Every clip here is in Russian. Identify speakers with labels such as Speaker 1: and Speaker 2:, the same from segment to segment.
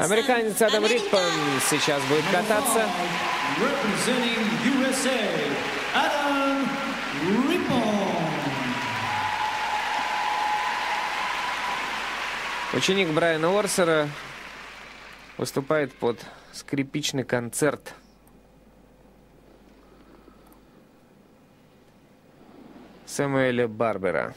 Speaker 1: Американец Адам Риппон сейчас будет кататься. Ученик Брайана Орсера выступает под скрипичный концерт. Сэмуэля Барбера.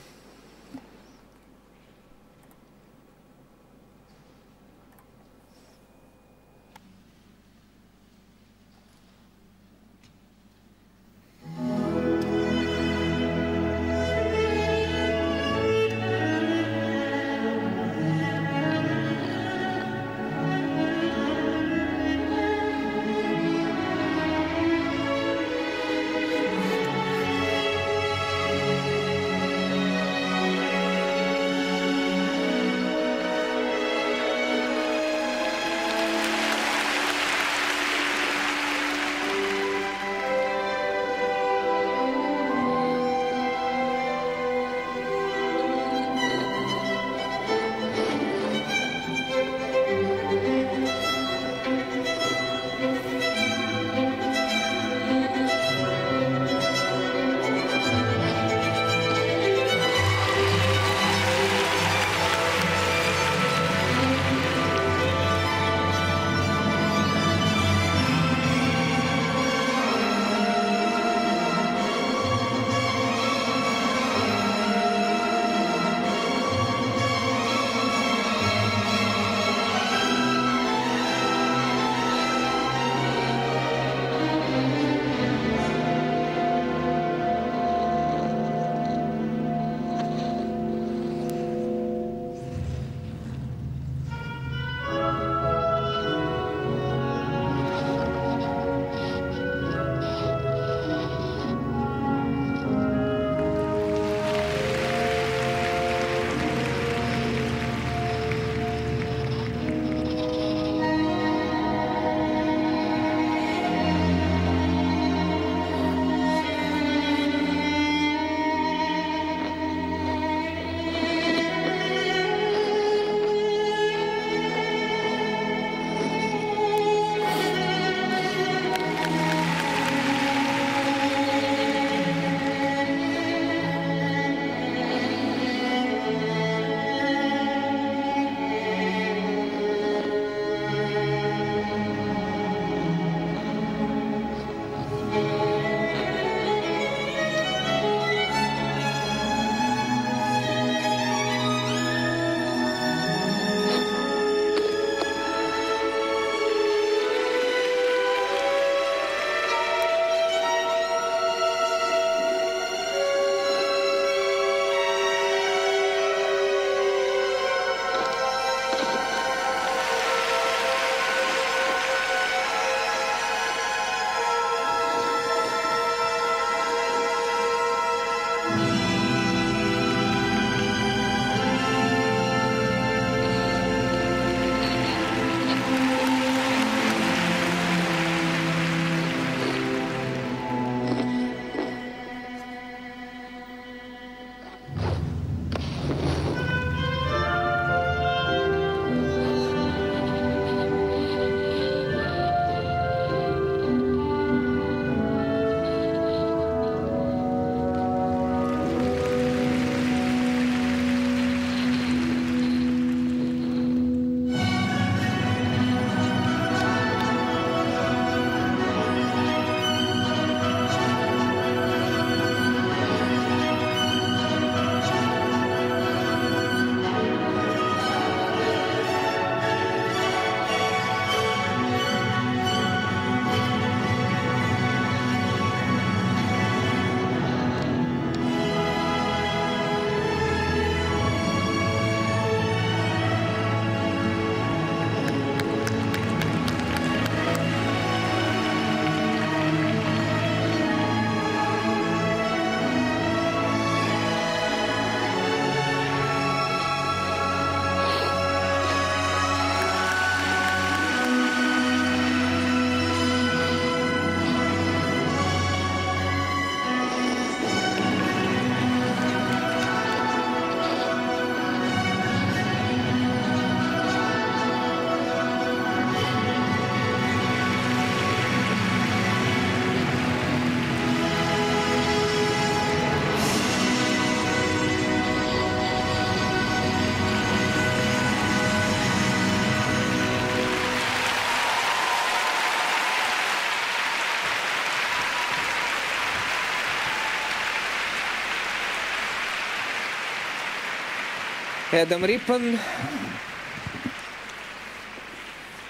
Speaker 1: Эдам Риппен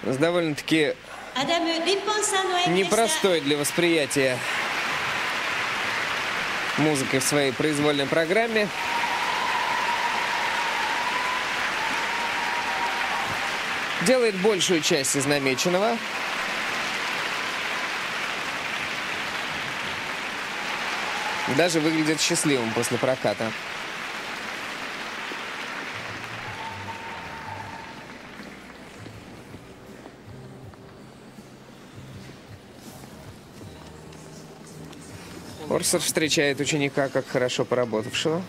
Speaker 1: с довольно-таки непростой для восприятия музыкой в своей произвольной программе. Делает большую часть из намеченного. Даже выглядит счастливым после проката. Орсер встречает ученика как хорошо поработавшего.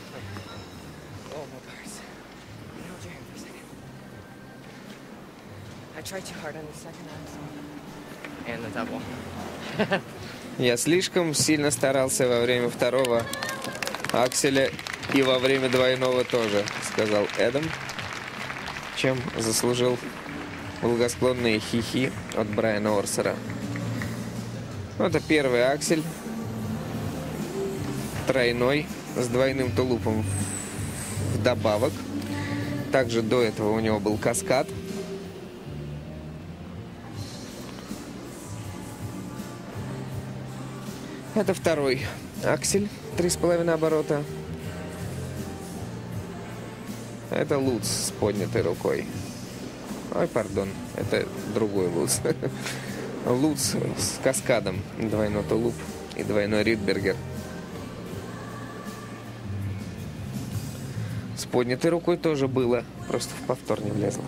Speaker 1: Я слишком сильно старался во время второго акселя и во время двойного тоже, сказал Эдам, чем заслужил благосклонные хихи от Брайана Орсера. Ну, Это первый аксель, тройной, с двойным тулупом вдобавок. Также до этого у него был каскад. Это второй аксель, три с половиной оборота. Это луц с поднятой рукой. Ой, пардон, это другой луц. Луц с каскадом, двойной тулуп и двойной ридбергер. поднятой рукой тоже было, просто в повтор не влезло.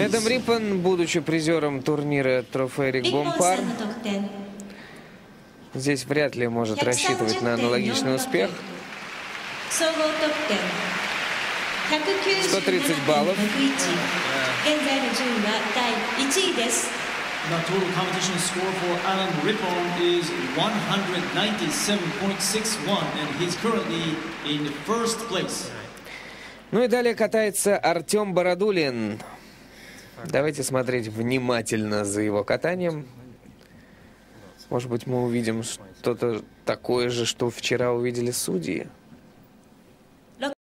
Speaker 1: Эдам Риппен, будучи призером турнира «Трофей Рик Бомпар», здесь вряд ли может рассчитывать на аналогичный успех. 130 баллов. Ну и далее катается Артем Бородулин. Давайте смотреть внимательно за его катанием. Может быть, мы увидим что-то такое же, что вчера увидели судьи.